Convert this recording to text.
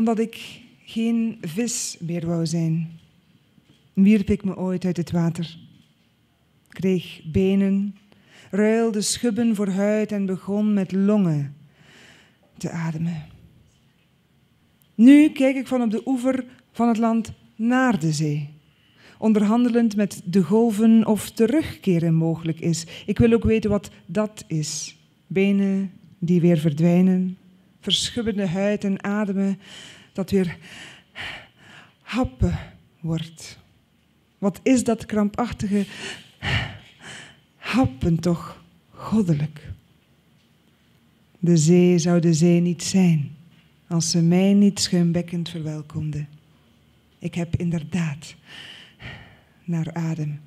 omdat ik geen vis meer wou zijn, wierp ik me ooit uit het water. Kreeg benen, ruilde schubben voor huid en begon met longen te ademen. Nu kijk ik van op de oever van het land naar de zee, onderhandelend met de golven of terugkeren mogelijk is. Ik wil ook weten wat dat is. Benen die weer verdwijnen, verschubbende huid en ademen dat weer happen wordt. Wat is dat krampachtige happen toch goddelijk? De zee zou de zee niet zijn als ze mij niet schuimbekkend verwelkomde. Ik heb inderdaad naar adem.